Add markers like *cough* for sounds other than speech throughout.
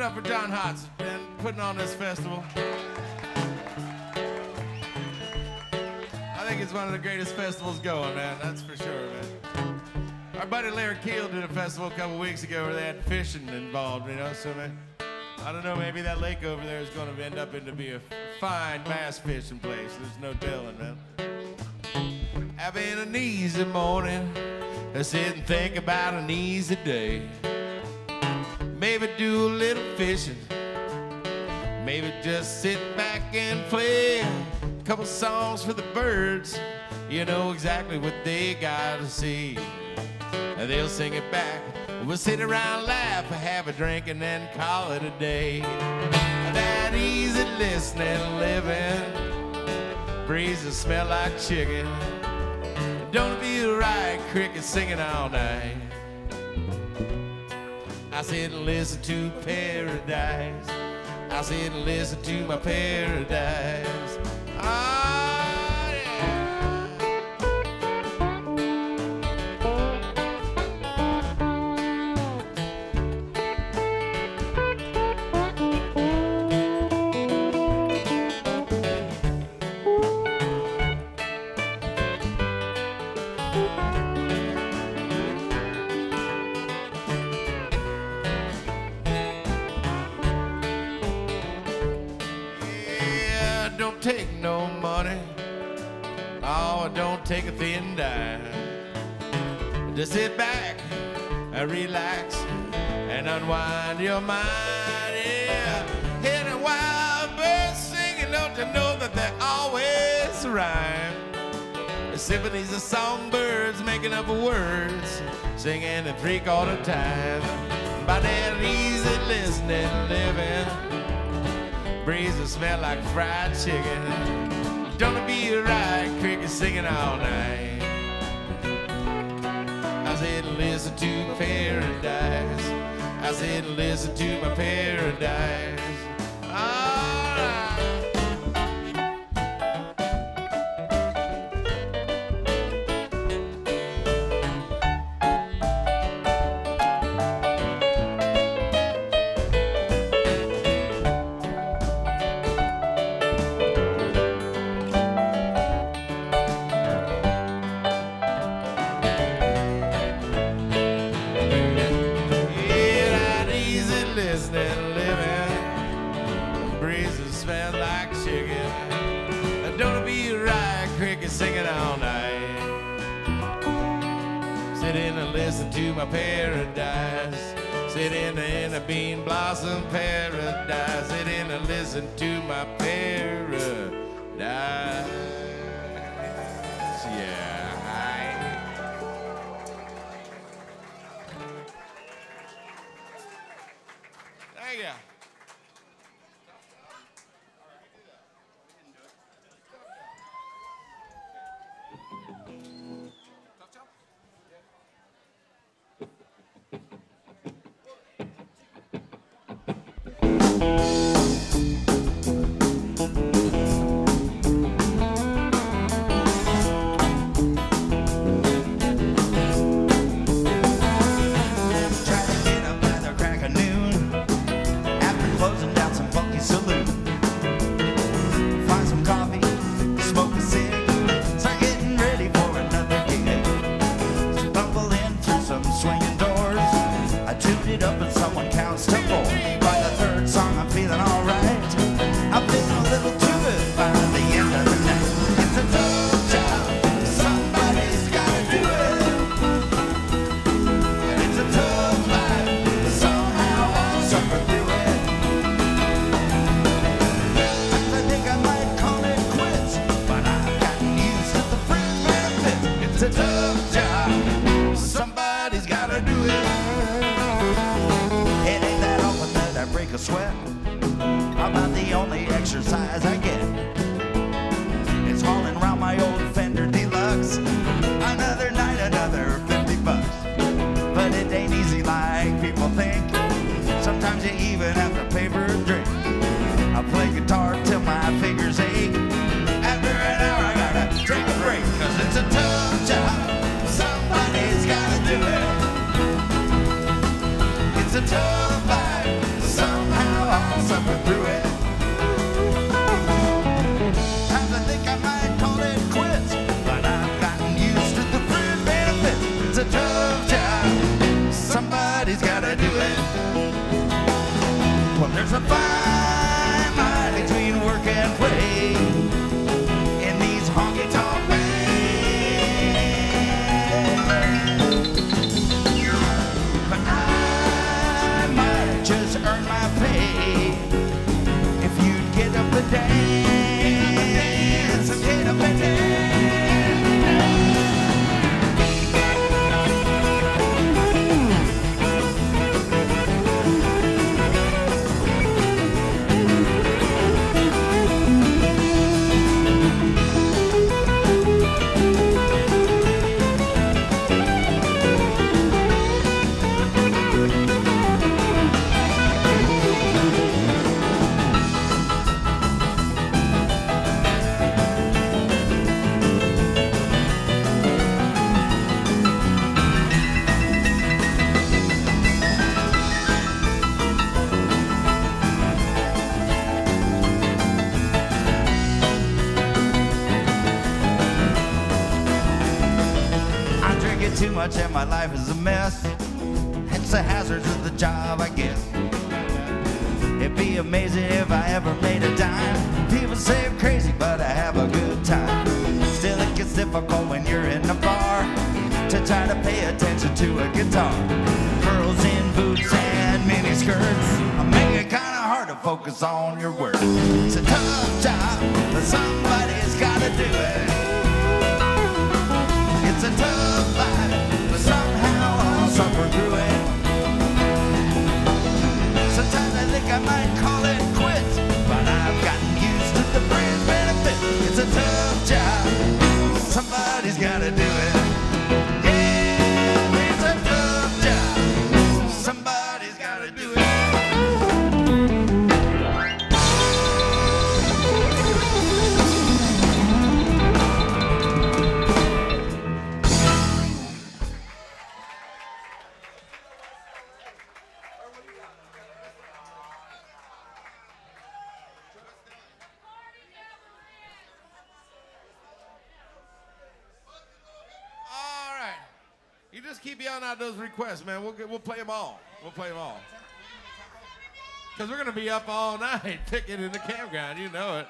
it up for John Hotz and putting on this festival. I think it's one of the greatest festivals going, man. That's for sure, man. Our buddy Larry Keel did a festival a couple weeks ago where they had fishing involved, you know. So, man, I don't know. Maybe that lake over there is going to end up into be a fine bass fishing place. There's no telling, man. Having an easy morning, I sit and think about an easy day. Maybe do a little fishing. Maybe just sit back and play a couple songs for the birds. You know exactly what they gotta see. And they'll sing it back. We'll sit around, laugh, have a drink, and then call it a day. That easy listening, living. Breezes smell like chicken. Don't feel right, cricket singing all night. I sit and listen to paradise. I sit and listen to my paradise. Ah, The wild singing, don't you know that they always rhyme? The symphonies of songbirds making up words, singing in three quarter time. By that easy listening, living breezes smell like fried chicken. Don't be right, cricket singing all night. I said, listen to paradise. I said, listen to my paradise. And listen break a sweat. About the only exercise I get. It's hauling around my old Fender Deluxe. Another night, another 50 bucks. But it ain't easy like people think. Sometimes you even have as a fire. out those requests, man. We'll, we'll play them all. We'll play them all. Because we're going to be up all *laughs* night picking in the campground. You know it.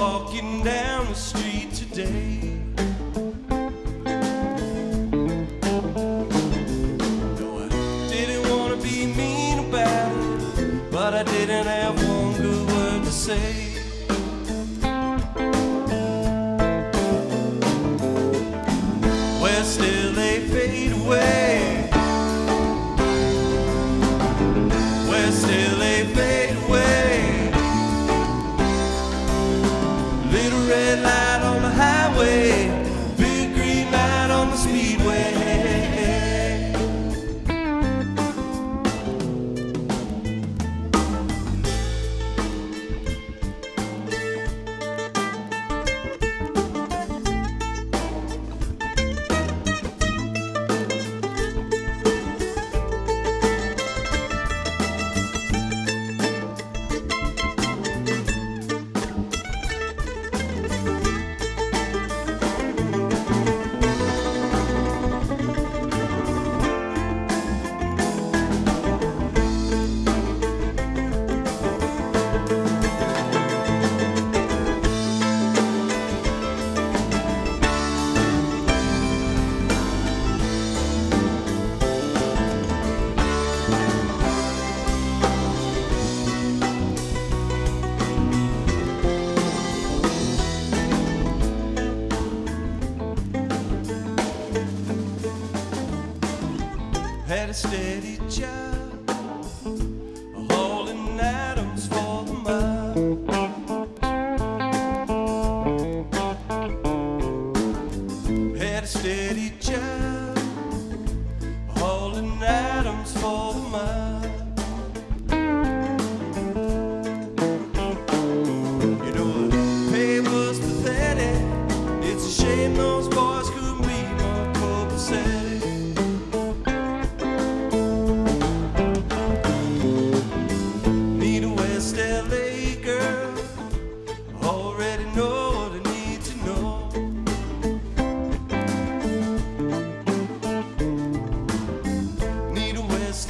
walking down the street today.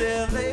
A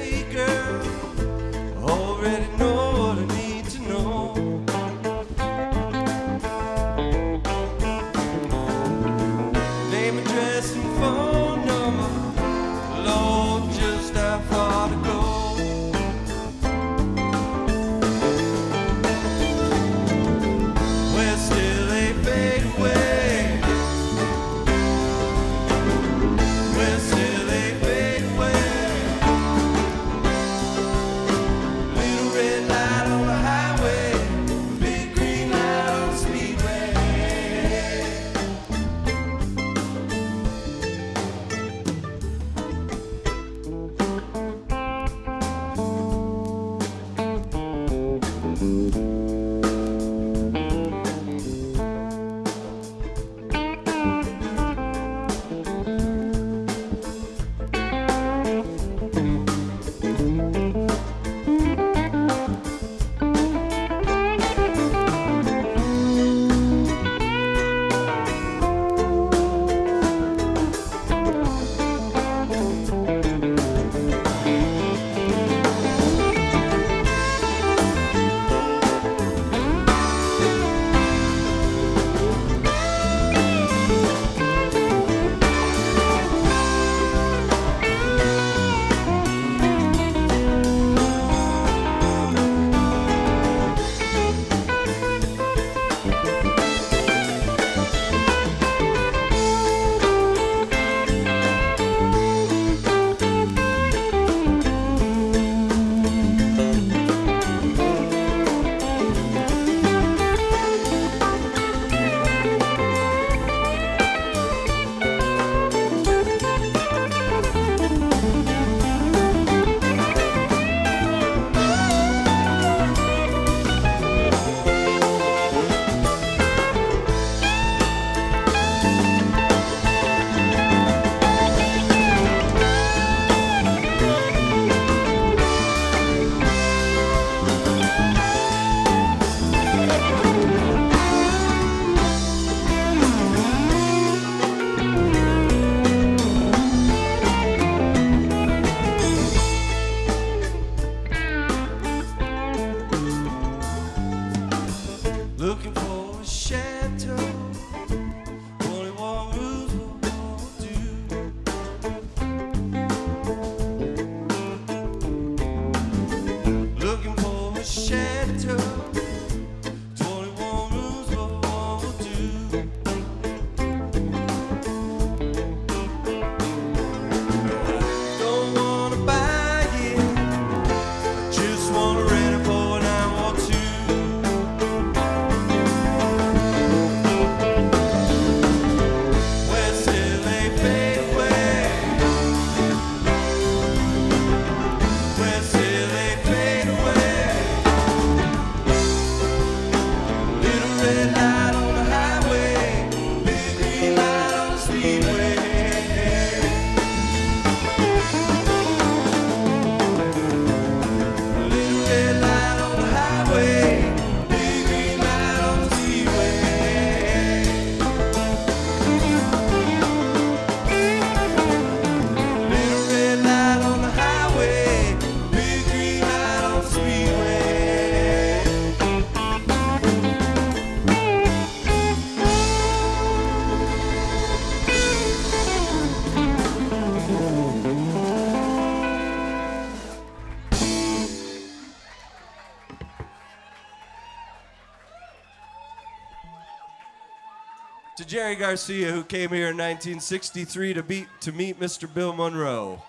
Garcia, who came here in 1963 to, to meet Mr. Bill Monroe.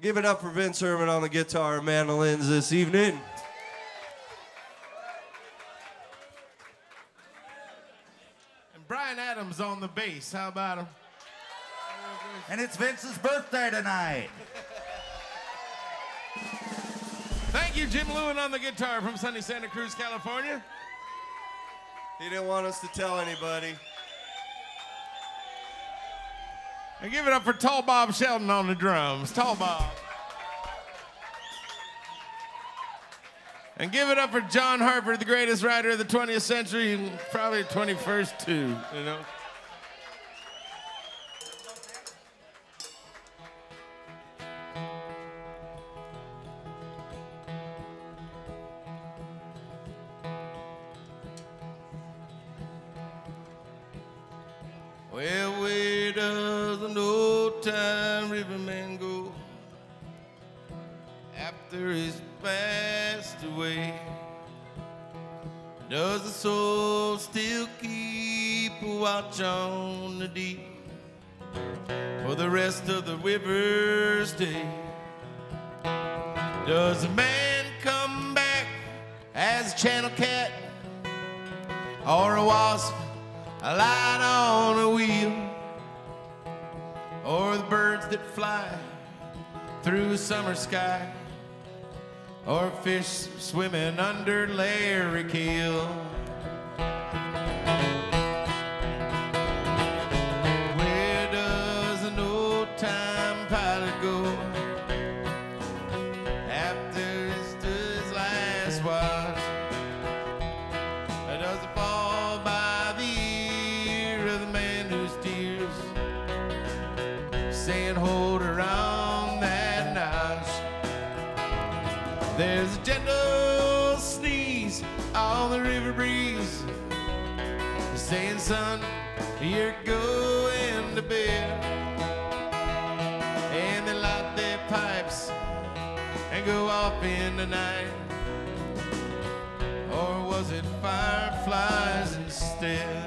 Give it up for Vince Herman on the guitar and mandolins this evening. And Brian Adams on the bass. How about him? And it's Vince's birthday tonight. *laughs* Thank you, Jim Lewin on the guitar from sunny Santa Cruz, California. He didn't want us to tell anybody. And give it up for Tall Bob Sheldon on the drums. Tall Bob. And give it up for John Hartford, the greatest writer of the 20th century, and probably 21st too, you know. Son, you're going to bed. And they light their pipes and go off in the night. Or was it fireflies instead?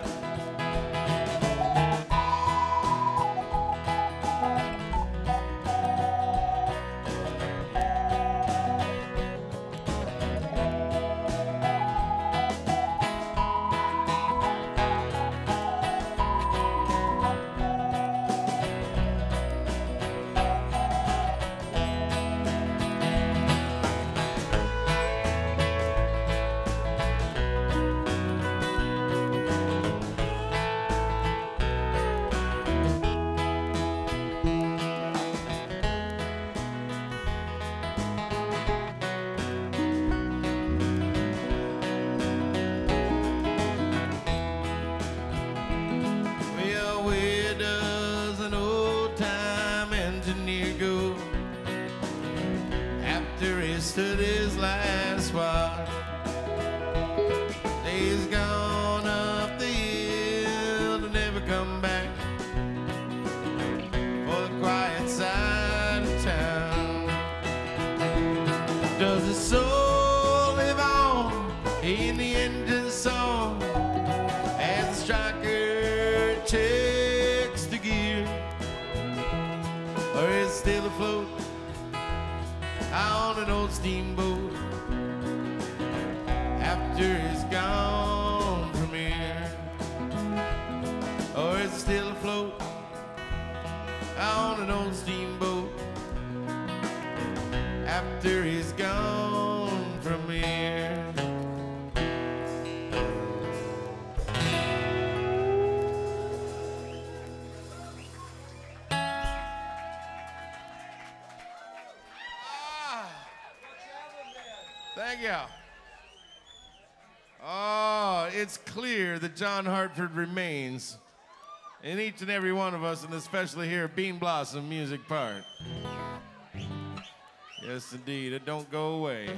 He's gone from here? Ah. Thank you. Oh, it's clear that John Hartford remains in each and every one of us, and especially here at Bean Blossom Music Park. Yes, indeed. It don't go away.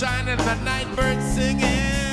sunshine and the night birds singing.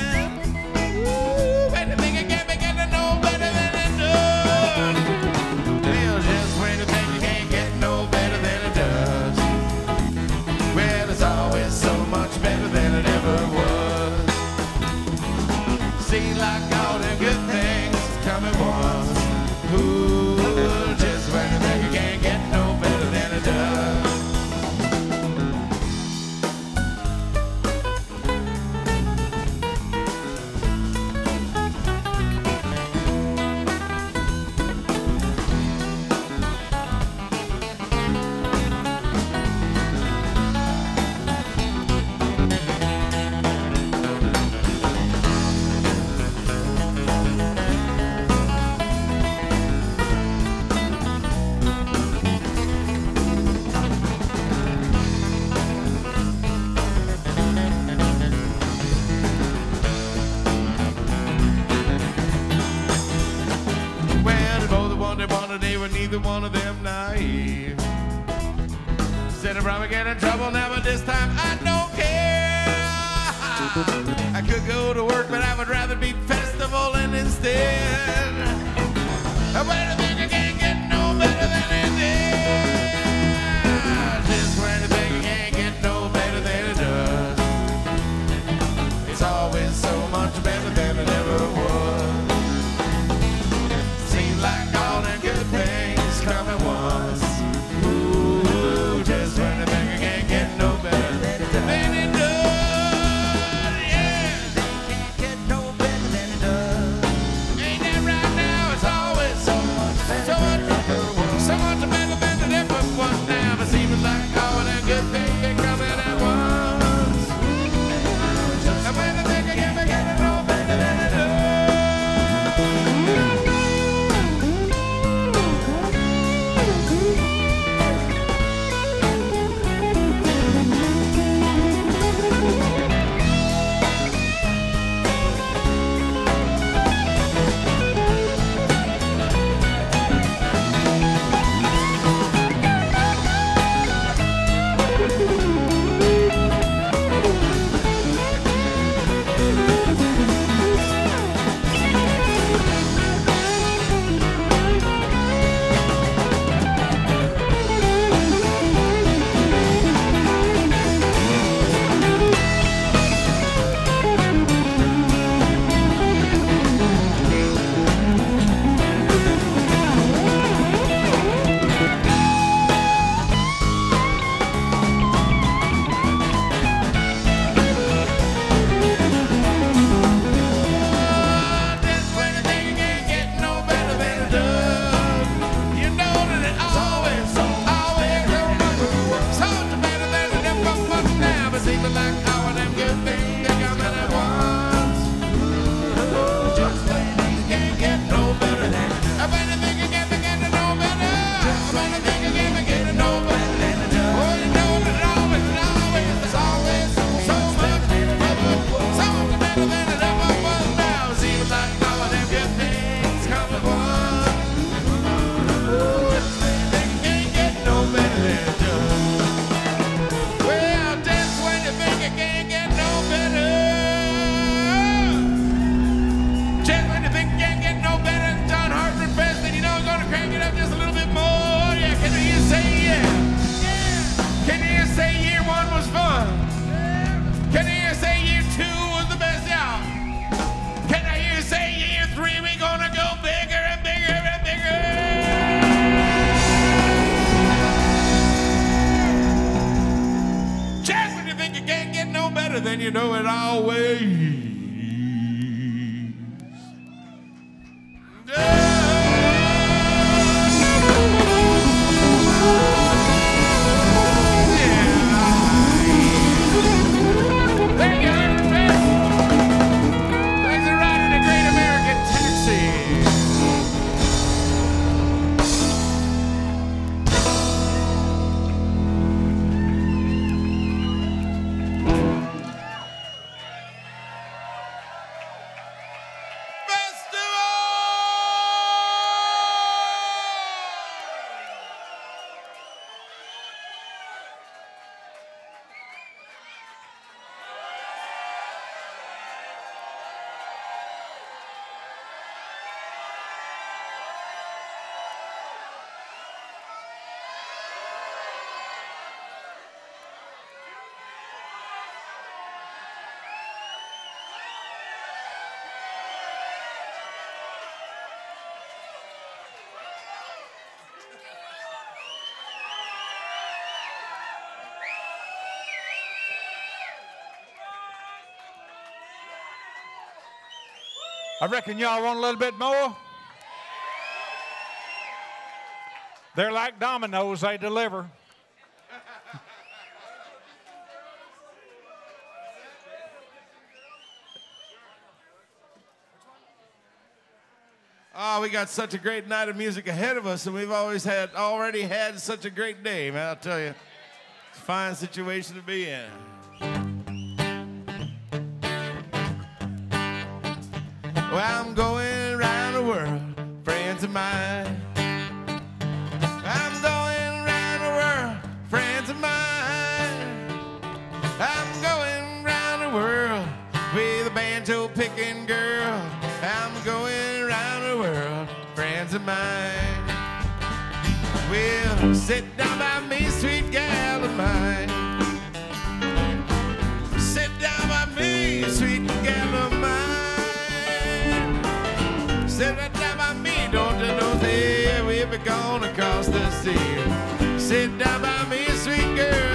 get in trouble now, but this time I don't care. I could go to work, but I would rather be festival and instead. Wait a I reckon y'all want a little bit more. They're like Domino's, they deliver. *laughs* Oh, we got such a great night of music ahead of us, and we've always had already had such a great day, man. I'll tell you, it's a fine situation to be in. Well, I'm going around the world, friends of mine. I'm going around the world, friends of mine. I'm going around the world with a banjo picking girl. I'm going around the world, friends of mine. Don't you know that we'll be going across the sea. Sit down by me, sweet girl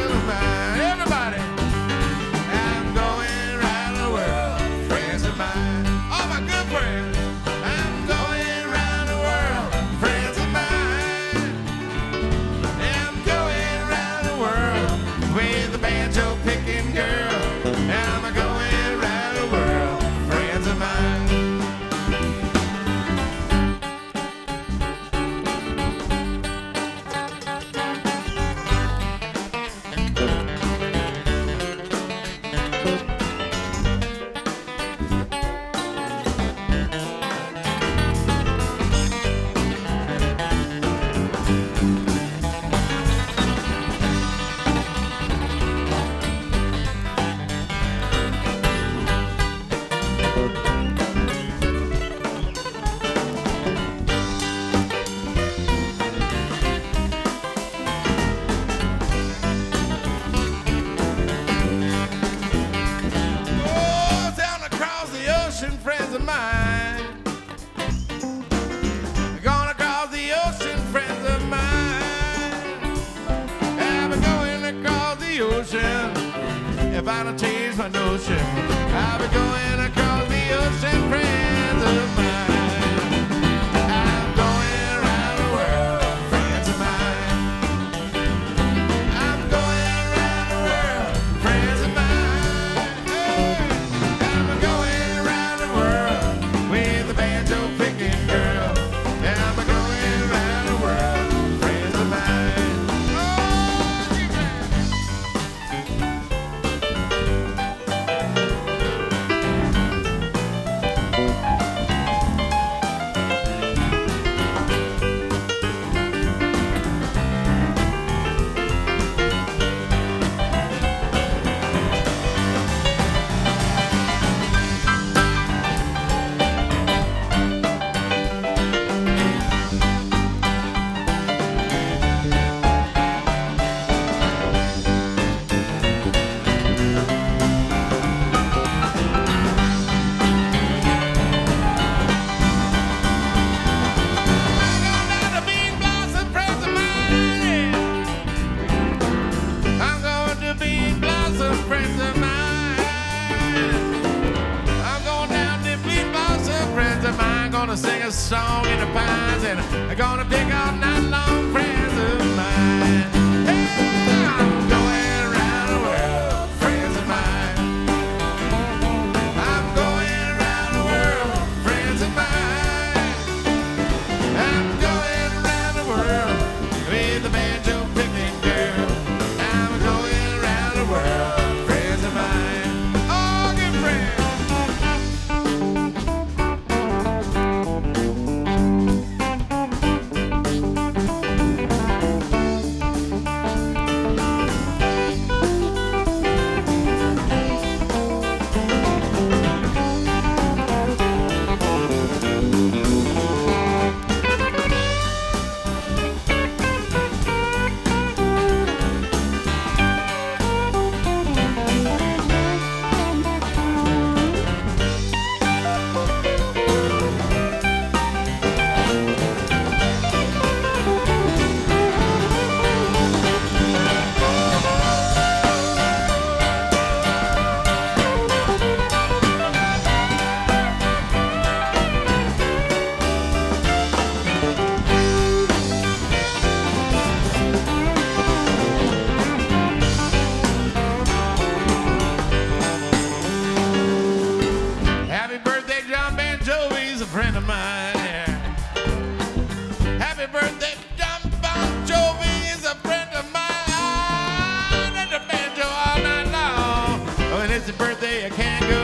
Happy birthday, John Bon Jovi is a friend of mine. The banjo all night long. When it's birthday, I can't go.